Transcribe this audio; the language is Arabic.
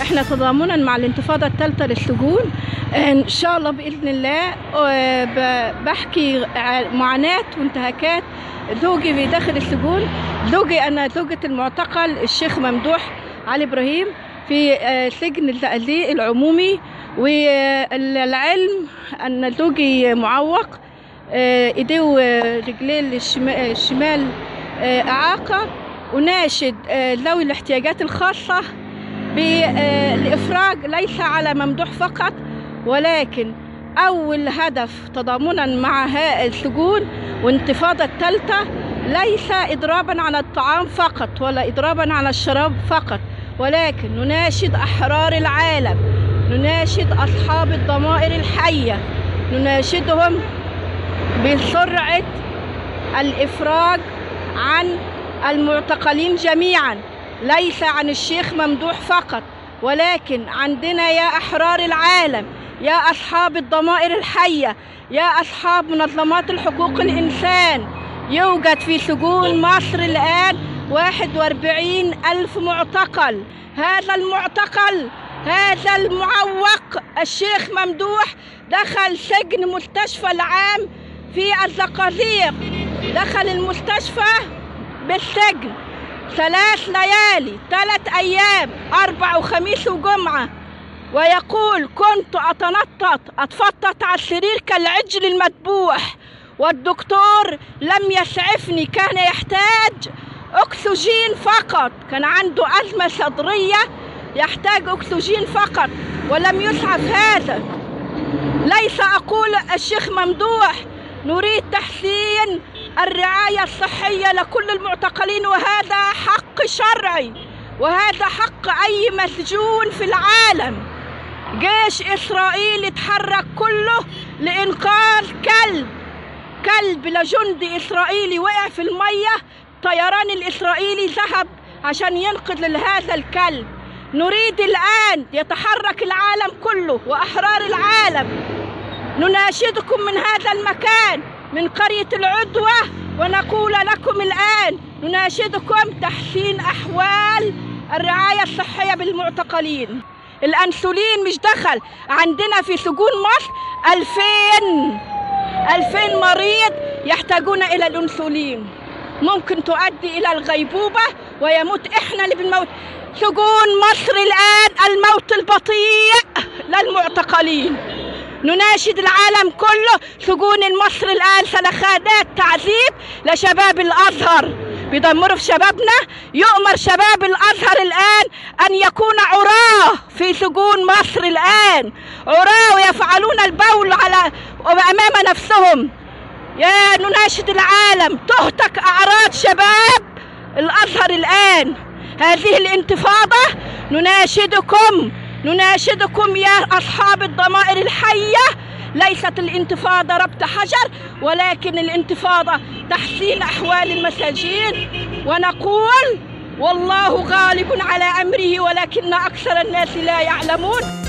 إحنا تضامنا مع الانتفاضة الثالثة للسجون. إن شاء الله بإذن الله آه، بحكي معاناة وانتهاكات زوجي في داخل السجون. زوجي أنا زوجة المعتقل الشيخ ممدوح علي إبراهيم في آه، سجن الزقازيق العمومي. والعلم أن زوجي معوق آه، إيديه ورجليه الشما- الشمال أعاقة. وناشد ذوي الاحتياجات الخاصة. بالإفراج ليس على ممدوح فقط ولكن أول هدف تضامنا مع السجون وانتفاضة الثالثة ليس إضرابا على الطعام فقط ولا إضرابا على الشراب فقط ولكن نناشد أحرار العالم نناشد أصحاب الضمائر الحية نناشدهم بسرعة الإفراج عن المعتقلين جميعا. ليس عن الشيخ ممدوح فقط ولكن عندنا يا أحرار العالم يا أصحاب الضمائر الحية يا أصحاب منظمات الحقوق الإنسان. يوجد في سجون مصر الآن 41 ألف معتقل. هذا المعتقل هذا المعوق الشيخ ممدوح دخل سجن مستشفى العام في الزقازيق. دخل المستشفى بالسجن. ثلاث ليالي ثلاث أيام أربع وخميس وجمعة. ويقول كنت أتنطط أتفطط على السرير كالعجل المذبوح والدكتور لم يسعفني كان يحتاج أكسجين فقط كان عنده أزمة صدرية يحتاج أكسجين فقط ولم يسعف هذا. ليس أقول الشيخ ممدوح نريد تحسين الرعاية الصحية لكل المعتقلين وهذا حق شرعي وهذا حق أي مسجون في العالم. جيش إسرائيل اتحرك كله لإنقاذ كلب كلب لجندي إسرائيلي وقع في المية. الطيران الإسرائيلي ذهب عشان ينقذ هذا الكلب. نريد الآن يتحرك العالم كله وأحرار العالم. نناشدكم من هذا المكان. من قرية العدوة ونقول لكم الآن نناشدكم تحسين أحوال الرعاية الصحية بالمعتقلين. الأنسولين مش دخل عندنا في سجون مصر 2000 2000 مريض يحتاجون إلى الأنسولين. ممكن تؤدي إلى الغيبوبة ويموت إحنا اللي بنموت سجون مصر الآن الموت البطيء للمعتقلين. نناشد العالم كله سجون مصر الآن سلخانات تعذيب لشباب الأزهر. بيدمروا في شبابنا. يؤمر شباب الأزهر الآن أن يكون عراة في سجون مصر الآن. عراة ويفعلون البول على أمام نفسهم. يا نناشد العالم تهتك أعراض شباب الأزهر الآن. هذه الانتفاضة نناشدكم. نناشدكم يا أصحاب الضمائر الحية. ليست الانتفاضة ربط حجر ولكن الانتفاضة تحسين أحوال المساجين. ونقول والله غالب على أمره ولكن أكثر الناس لا يعلمون.